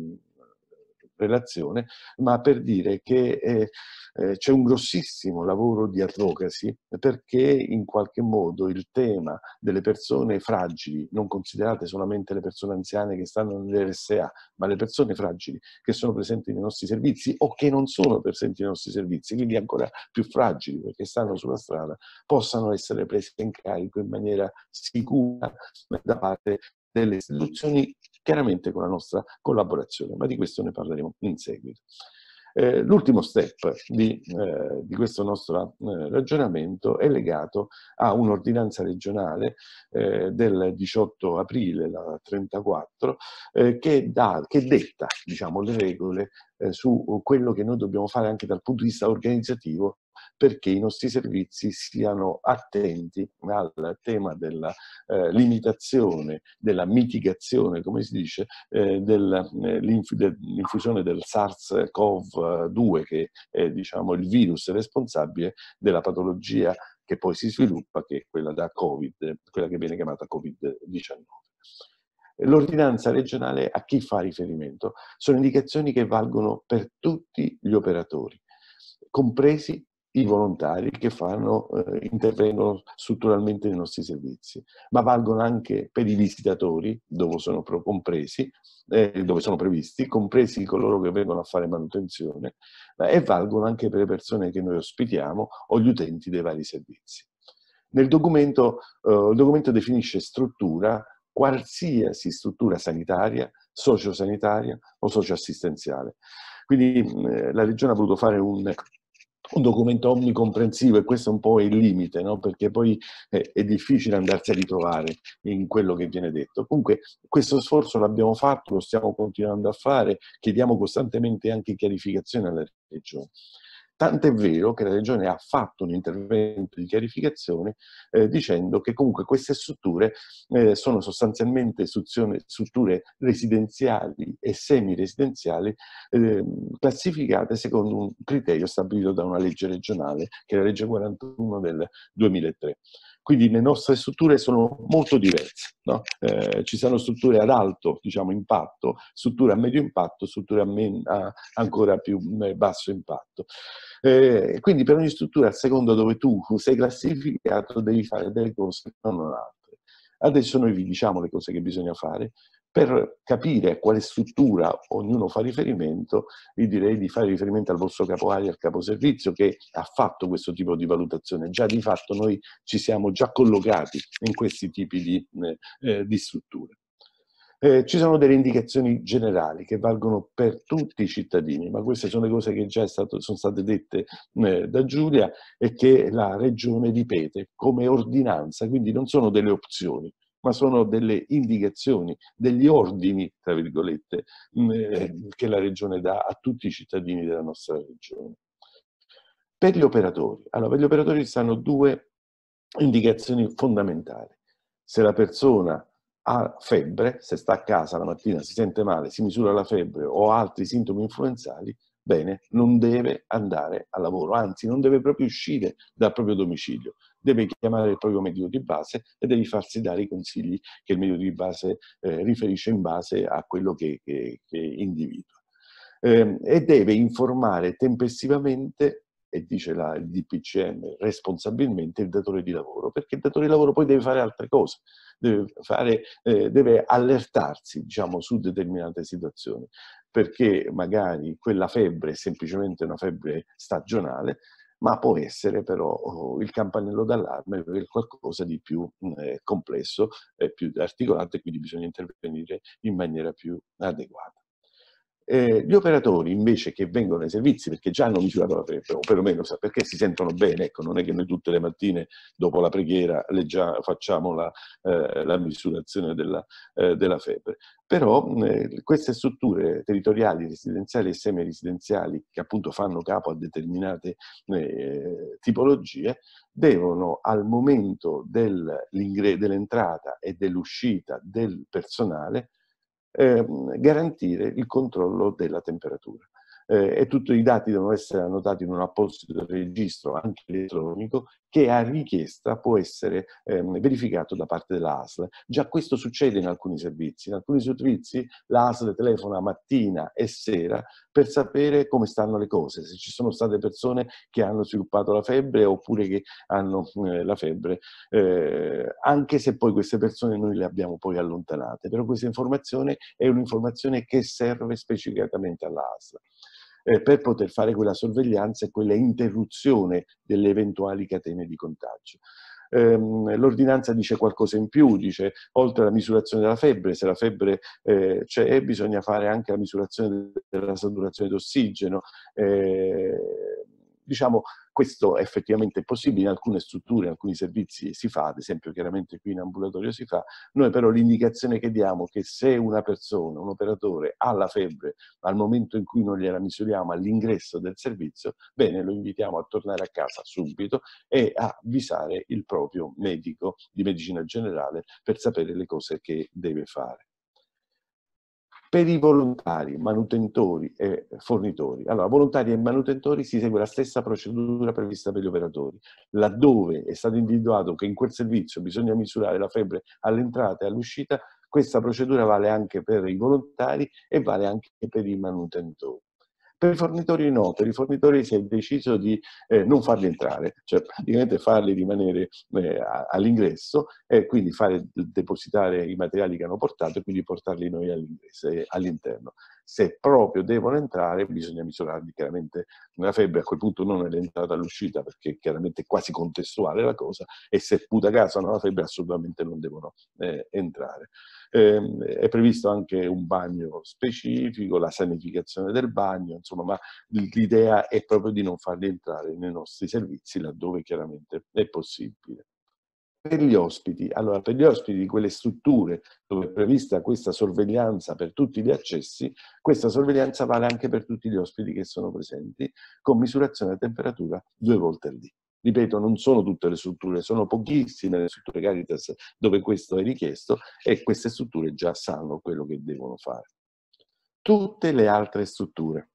relazione, ma per dire che eh, eh, c'è un grossissimo lavoro di advocacy perché in qualche modo il tema delle persone fragili, non considerate solamente le persone anziane che stanno nell'RSA, ma le persone fragili che sono presenti nei nostri servizi o che non sono presenti nei nostri servizi, quindi ancora più fragili perché stanno sulla strada, possano essere prese in carico in maniera sicura da parte delle istituzioni, chiaramente con la nostra collaborazione, ma di questo ne parleremo in seguito. Eh, l'ultimo step di, eh, di, questo nostro eh, ragionamento è legato a un'ordinanza regionale eh, del 18 aprile, la 34, eh, che, che, detta diciamo, le regole eh, su quello che noi dobbiamo fare anche dal punto di vista organizzativo perché i nostri servizi siano attenti al tema della eh, limitazione, della mitigazione, come si dice, eh, dell'infusione del SARS-CoV-2, che è diciamo, il virus responsabile della patologia che poi si sviluppa, che è quella da Covid, quella che viene chiamata Covid-19. L'ordinanza regionale a chi fa riferimento? Sono indicazioni che valgono per tutti gli operatori, compresi i volontari che fanno, eh, intervengono strutturalmente nei nostri servizi, ma valgono anche per i visitatori, dove sono compresi, eh, dove sono previsti, compresi coloro che vengono a fare manutenzione, e valgono anche per le persone che noi ospitiamo o gli utenti dei vari servizi. Nel documento, eh, il documento definisce struttura, qualsiasi struttura sanitaria, sociosanitaria o socioassistenziale. Quindi eh, la Regione ha voluto fare un un documento omnicomprensivo e questo è un po' il limite, no? perché poi è, è, difficile andarsi a ritrovare in quello che viene detto. Comunque questo sforzo l'abbiamo fatto, lo stiamo continuando a fare, chiediamo costantemente anche chiarificazione alle regioni. Tant'è vero che la Regione ha fatto un intervento di chiarificazione eh, dicendo che comunque queste strutture eh, sono sostanzialmente strutture residenziali e semi-residenziali eh, classificate secondo un criterio stabilito da una legge regionale, che è la legge 41 del 2003. Quindi le nostre strutture sono molto diverse. No? Eh, ci sono strutture ad alto diciamo, impatto, strutture a medio impatto, strutture a, a ancora più eh, basso impatto. Eh, quindi per ogni struttura, a seconda dove tu sei classificato, devi fare delle cose, non altre. Adesso noi vi diciamo le cose che bisogna fare. Per capire a quale struttura ognuno fa riferimento, vi direi di fare riferimento al vostro capo area, al capo servizio che ha fatto questo tipo di valutazione. Già di fatto noi ci siamo già collocati in questi tipi di, eh, eh di strutture. Eh, ci sono delle indicazioni generali che valgono per tutti i cittadini, ma queste sono le cose che già stato, sono state dette eh, da Giulia e che la Regione ripete come ordinanza, quindi non sono delle opzioni, ma sono delle indicazioni, degli ordini, tra virgolette, eh, che la Regione dà a tutti i cittadini della nostra Regione. Per gli operatori, allora per gli operatori stanno due indicazioni fondamentali. Se la persona ha febbre, se sta a casa la mattina, si sente male, si misura la febbre o altri sintomi influenzali, bene, non deve andare al lavoro, anzi non deve proprio uscire dal proprio domicilio, deve chiamare il proprio medico di base e deve farsi dare i consigli che il medico di base eh, riferisce in base a quello che, che, che individua. Eh, e deve informare tempestivamente e dice la, il DPCM responsabilmente il datore di lavoro, perché il datore di lavoro poi deve fare altre cose, deve, fare, eh, deve allertarsi diciamo, su determinate situazioni, perché magari quella febbre è semplicemente una febbre stagionale, ma può essere però oh, il campanello d'allarme per qualcosa di più eh, complesso e più articolato e quindi bisogna intervenire in maniera più adeguata. Eh, gli operatori invece che vengono ai servizi perché già hanno misurato la febbre, o perlomeno perché si sentono bene, ecco, non è che noi tutte le mattine dopo la preghiera già facciamo la, eh, la misurazione della, eh, della, febbre. Però eh, queste strutture territoriali, residenziali e semi-residenziali che appunto fanno capo a determinate eh, tipologie, devono al momento dell'entrata e dell'uscita del personale eh, garantire il controllo della temperatura. Eh, e tutti i dati devono essere annotati in un apposito registro, anche elettronico, che a richiesta può essere ehm, verificato da parte della ASL. Già questo succede in alcuni servizi. In alcuni servizi la ASL telefona mattina e sera per sapere come stanno le cose, se ci sono state persone che hanno sviluppato la febbre oppure che hanno eh, la febbre, eh, anche se poi queste persone noi le abbiamo poi allontanate. Però questa informazione è un'informazione che serve specificatamente alla ASL eh, per poter fare quella sorveglianza e quella interruzione delle eventuali catene di contagio. Ehm, l'ordinanza dice qualcosa in più, dice oltre alla misurazione della febbre, se la febbre eh, c'è bisogna fare anche la misurazione della saturazione d'ossigeno, eh, diciamo questo effettivamente è possibile, in alcune strutture, in alcuni servizi si fa, ad esempio chiaramente qui in ambulatorio si fa, noi però l'indicazione che diamo è che se una persona, un operatore ha la febbre al momento in cui non gliela misuriamo all'ingresso del servizio, bene, lo invitiamo a tornare a casa subito e a avvisare il proprio medico di medicina generale per sapere le cose che deve fare. Per i volontari, manutentori e fornitori. Allora, volontari e manutentori si segue la stessa procedura prevista per gli operatori. Laddove è stato individuato che in quel servizio bisogna misurare la febbre all'entrata e all'uscita, questa procedura vale anche per i volontari e vale anche per i manutentori. Per i fornitori no, per i fornitori si è deciso di eh, non farli entrare, cioè praticamente farli rimanere eh, all'ingresso e quindi fare depositare i materiali che hanno portato e quindi portarli noi all'interno. Se proprio devono entrare bisogna misurarli chiaramente la febbre, a quel punto non è l'entrata all'uscita perché chiaramente è quasi contestuale la cosa e se puta caso hanno la febbre assolutamente non devono eh, entrare. Eh, è previsto anche un bagno specifico, la sanificazione del bagno, insomma, ma l'idea è proprio di non farli entrare nei nostri servizi laddove chiaramente è possibile. Per gli ospiti, allora per gli ospiti di quelle strutture dove è prevista questa sorveglianza per tutti gli accessi, questa sorveglianza vale anche per tutti gli ospiti che sono presenti con misurazione della temperatura due volte al dì. Ripeto, non sono tutte le strutture, sono pochissime le strutture Caritas dove questo è richiesto e queste strutture già sanno quello che devono fare. Tutte le altre strutture,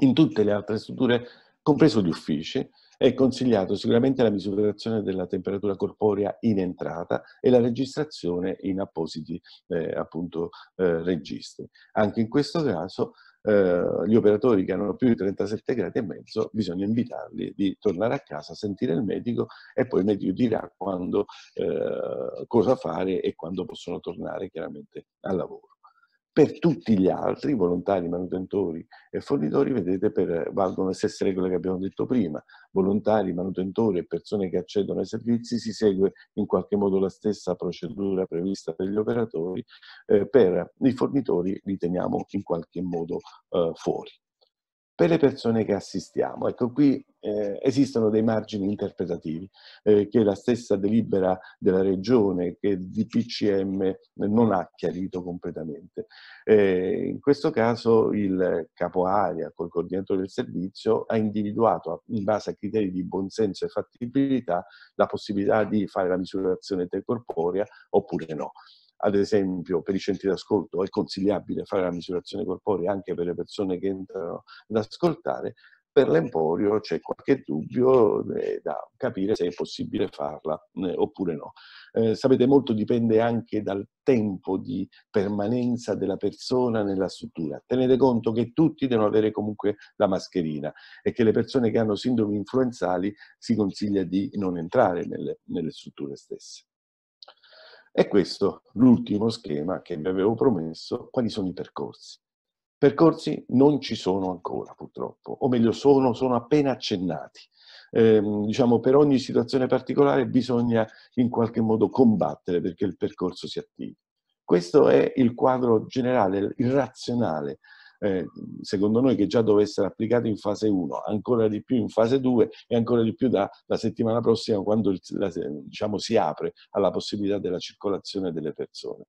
in tutte le altre strutture, compreso gli uffici, è consigliato sicuramente la misurazione della temperatura corporea in entrata e la registrazione in appositi eh, appunto, eh, registri. Anche in questo caso eh, gli operatori che hanno più di 37 gradi e mezzo bisogna invitarli di tornare a casa, sentire il medico e poi il medico dirà quando, eh, cosa fare e quando possono tornare chiaramente al lavoro. Per tutti gli altri, volontari, manutentori e fornitori, vedete, per, valgono le stesse regole che abbiamo detto prima. Volontari, manutentori e persone che accedono ai servizi si segue in qualche modo la stessa procedura prevista per gli operatori, eh, per i fornitori li teniamo in qualche modo eh, fuori per le persone che assistiamo. Ecco, qui eh, esistono dei margini interpretativi eh, che la stessa delibera della Regione, che il DPCM non ha chiarito completamente. Eh, in questo caso il capo area, col coordinatore del servizio, ha individuato, in base a criteri di buonsenso e fattibilità, la possibilità di fare la misurazione corporea oppure no ad esempio per i centri d'ascolto è consigliabile fare la misurazione corporea anche per le persone che entrano ad ascoltare, per l'emporio c'è qualche dubbio eh, da capire se è possibile farla eh, oppure no. Eh, sapete, molto dipende anche dal tempo di permanenza della persona nella struttura. Tenete conto che tutti devono avere comunque la mascherina e che le persone che hanno sindromi influenzali si consiglia di non entrare nelle, nelle strutture stesse. E questo, l'ultimo schema che vi avevo promesso, quali sono i percorsi. Percorsi non ci sono ancora purtroppo, o meglio sono, sono appena accennati. Eh, diciamo per ogni situazione particolare bisogna in qualche modo combattere perché il percorso si attivi. Questo è il quadro generale, il razionale eh, secondo noi che già deve essere applicato in fase 1, ancora di più in fase 2 e ancora di più da, la settimana prossima quando il, la, diciamo, si apre alla possibilità della circolazione delle persone.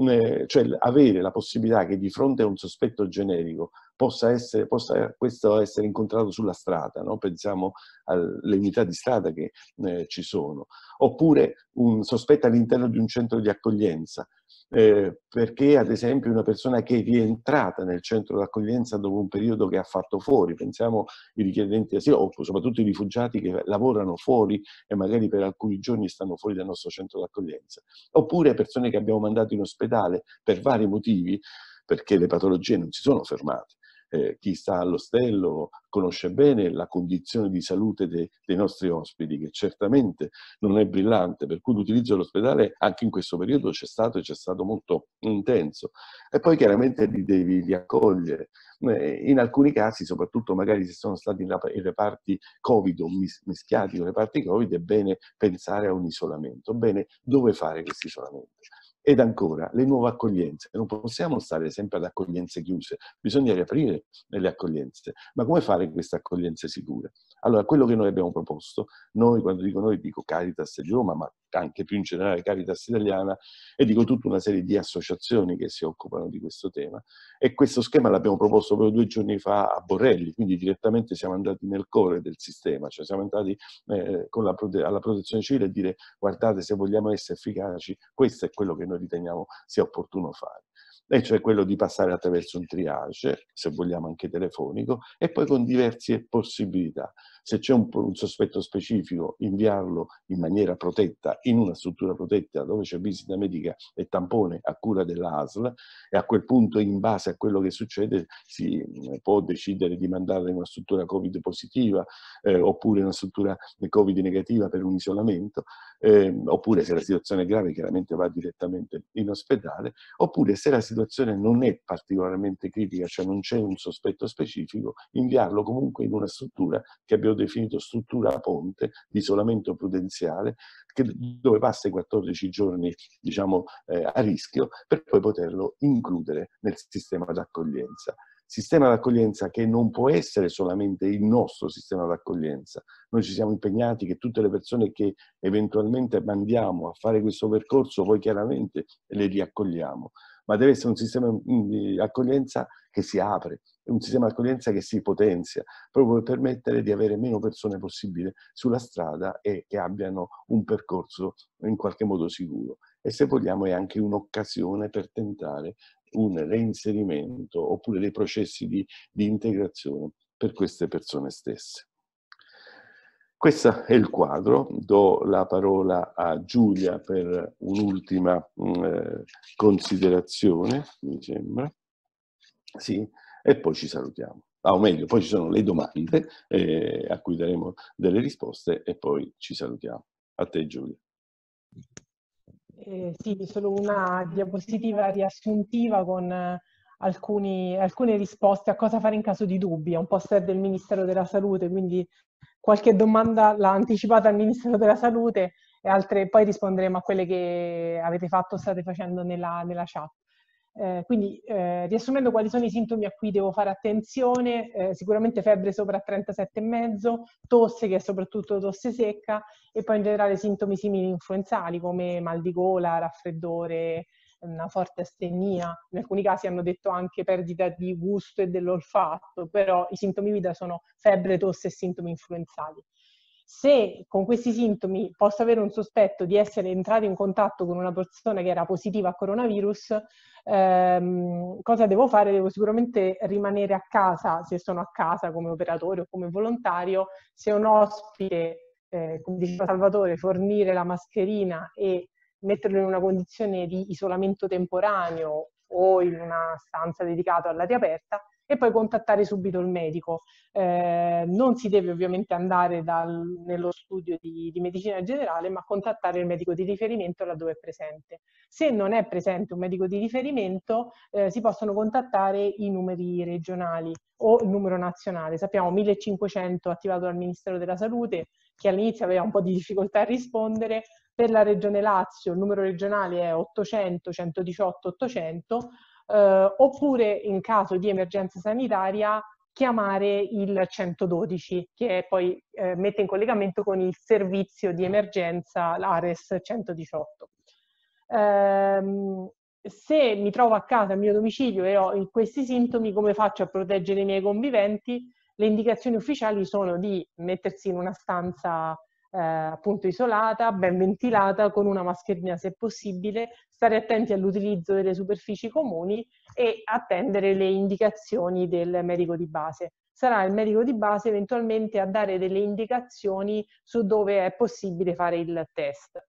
Eh, cioè avere la possibilità che di fronte a un sospetto generico possa, essere, possa questo essere incontrato sulla strada, no? pensiamo alle unità di strada che eh, ci sono, oppure un sospetto all'interno di un centro di accoglienza, eh, perché ad esempio una persona che è rientrata nel centro di accoglienza dopo un periodo che ha fatto fuori, pensiamo ai richiedenti asilo o soprattutto i rifugiati che lavorano fuori e magari per alcuni giorni stanno fuori dal nostro centro di accoglienza, oppure persone che abbiamo mandato in ospedale per vari motivi, perché le patologie non si sono fermate eh, chi sta all'ostello conosce bene la condizione di salute de, dei nostri ospiti, che certamente non è brillante, per cui l'utilizzo dell'ospedale anche in questo periodo c'è stato e c'è stato molto intenso. E poi chiaramente li devi riaccogliere. Eh, in alcuni casi, soprattutto magari se sono stati in reparti Covid o mischiati con reparti Covid, è bene pensare a un isolamento. Bene, dove fare questo isolamento? Ed ancora, le nuove accoglienze. Non possiamo stare sempre ad accoglienze chiuse, bisogna riaprire le accoglienze. Ma come fare queste accoglienze sicure? Allora, quello che noi abbiamo proposto, noi, quando dico noi, dico Caritas di Roma, ma anche più in generale Caritas Italiana, e dico tutta una serie di associazioni che si occupano di questo tema. E questo schema l'abbiamo proposto proprio due giorni fa a Borrelli, quindi direttamente siamo andati nel cuore del sistema, cioè siamo andati eh, la alla protezione civile e dire guardate se vogliamo essere efficaci, questo è quello che noi riteniamo sia opportuno fare e cioè quello di passare attraverso un triage, se vogliamo anche telefonico, e poi con diverse possibilità se c'è un, un, sospetto specifico, inviarlo in maniera protetta in una struttura protetta dove c'è visita medica e tampone a cura dell'ASL e a quel punto in base a quello che succede si eh, può decidere di mandarla in una struttura Covid positiva eh, oppure in una struttura Covid negativa per un isolamento, eh, oppure se la situazione è grave chiaramente va direttamente in ospedale, oppure se la situazione non è particolarmente critica, cioè non c'è un sospetto specifico, inviarlo comunque in una struttura che abbiamo definito struttura ponte di isolamento prudenziale che, dove passa i 14 giorni diciamo, eh, a rischio per poi poterlo includere nel sistema d'accoglienza. Sistema d'accoglienza che non può essere solamente il nostro sistema d'accoglienza. Noi ci siamo impegnati che tutte le persone che eventualmente mandiamo a fare questo percorso poi chiaramente le riaccogliamo, ma deve essere un sistema di accoglienza che si apre, un sistema di accoglienza che si potenzia, proprio per permettere di avere meno persone possibile sulla strada e che abbiano un percorso in qualche modo sicuro. E se vogliamo è anche un'occasione per tentare un reinserimento oppure dei processi di, di integrazione per queste persone stesse. Questo è il quadro, do la parola a Giulia per un'ultima mm, eh, considerazione, mi sembra. Sì, e poi ci salutiamo. Ah, o meglio, poi ci sono le domande eh, a cui daremo delle risposte e poi ci salutiamo. A te Giulia. Eh, sì, solo una diapositiva riassuntiva con eh, alcuni, alcune risposte a cosa fare in caso di dubbi. È un poster del Ministero della Salute, quindi qualche domanda l'ha anticipata al Ministero della Salute e altre poi risponderemo a quelle che avete fatto o state facendo nella, nella chat. Eh, quindi eh, riassumendo quali sono i sintomi a cui devo fare attenzione, eh, sicuramente febbre sopra 37,5, tosse che è soprattutto tosse secca e poi in generale sintomi simili influenzali come mal di gola, raffreddore, una forte astenia, in alcuni casi hanno detto anche perdita di gusto e dell'olfatto, però i sintomi guida sono febbre, tosse e sintomi influenzali. Se con questi sintomi posso avere un sospetto di essere entrato in contatto con una persona che era positiva a coronavirus, ehm, cosa devo fare? Devo sicuramente rimanere a casa, se sono a casa come operatore o come volontario, se un ospite, eh, come diceva Salvatore, fornire la mascherina e metterlo in una condizione di isolamento temporaneo o in una stanza dedicata all'aria aperta, e poi contattare subito il medico. Eh, non si deve ovviamente andare dal, nello studio di, di, medicina generale, ma contattare il medico di riferimento laddove è presente. Se non è presente un medico di riferimento, eh, si possono contattare i numeri regionali o il numero nazionale. Sappiamo 1500 attivato dal Ministero della Salute, che all'inizio aveva un po' di difficoltà a rispondere, per la regione Lazio il numero regionale è 800 118 800, eh, oppure in caso di emergenza sanitaria chiamare il 112 che poi eh, mette in collegamento con il servizio di emergenza, l'ARES 118. Ehm, se mi trovo a casa, al mio domicilio e ho questi sintomi, come faccio a proteggere i miei conviventi? Le indicazioni ufficiali sono di mettersi in una stanza eh, appunto isolata, ben ventilata, con una mascherina se possibile, stare attenti all'utilizzo delle superfici comuni e attendere le indicazioni del medico di base. Sarà il medico di base eventualmente a dare delle indicazioni su dove è possibile fare il test.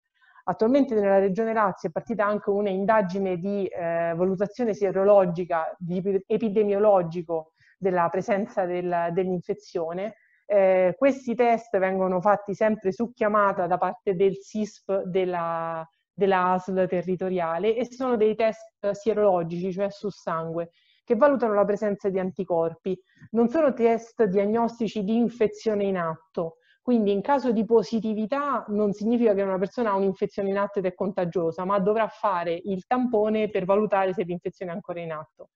Attualmente nella Regione Lazio è partita anche un'indagine di eh, valutazione sierologica, di epidemiologico della presenza del, dell'infezione. Eh, questi test vengono fatti sempre su chiamata da parte del SISP della, della ASL territoriale e sono dei test sierologici, cioè su sangue, che valutano la presenza di anticorpi. Non sono test diagnostici di infezione in atto, quindi in caso di positività non significa che una persona ha un'infezione in atto ed è contagiosa, ma dovrà fare il tampone per valutare se l'infezione è ancora in atto.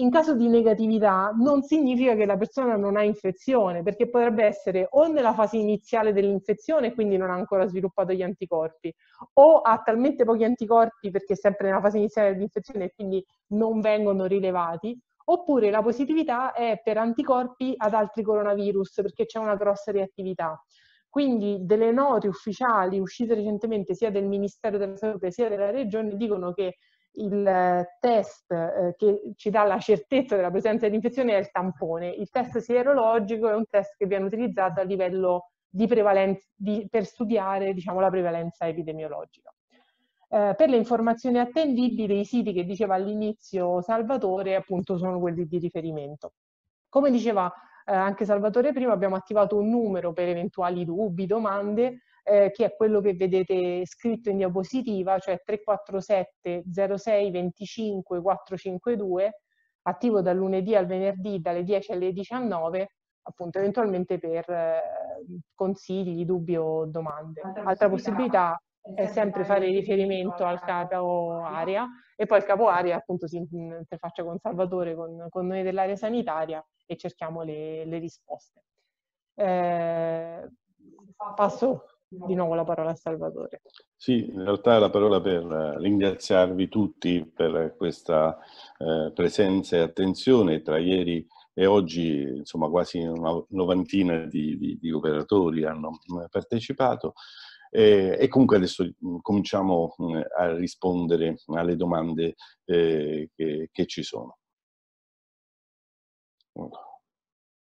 In caso di negatività non significa che la persona non ha infezione, perché potrebbe essere o nella fase iniziale dell'infezione, quindi non ha ancora sviluppato gli anticorpi, o ha talmente pochi anticorpi perché è sempre nella fase iniziale dell'infezione e quindi non vengono rilevati, oppure la positività è per anticorpi ad altri coronavirus perché c'è una grossa reattività. Quindi delle note ufficiali uscite recentemente sia del Ministero della Salute sia della Regione dicono che il test eh, che ci dà la certezza della presenza dell'infezione è il tampone. Il test sierologico è un test che viene utilizzato a livello di prevalenza, di, per studiare diciamo, la prevalenza epidemiologica. Eh, per le informazioni attendibili, i siti che diceva all'inizio Salvatore appunto sono quelli di riferimento. Come diceva eh, anche Salvatore prima, abbiamo attivato un numero per eventuali dubbi, domande, eh, che è quello che vedete scritto in diapositiva, cioè 347 06 25 452, attivo dal lunedì al venerdì dalle 10 alle 19, appunto eventualmente per eh, consigli, dubbi o domande. Altra, Altra possibilità è sempre fare riferimento al capo area e poi il capo area appunto si interfaccia con Salvatore, con, con noi dell'area sanitaria e cerchiamo le, le risposte. Eh, passo di nuovo la parola a Salvatore. Sì, in realtà la parola per ringraziarvi tutti per questa eh, presenza e attenzione tra ieri e oggi, insomma, quasi una novantina di, di, di operatori hanno partecipato. Eh, e comunque adesso mh, cominciamo mh, a rispondere alle domande eh, che, che, ci sono.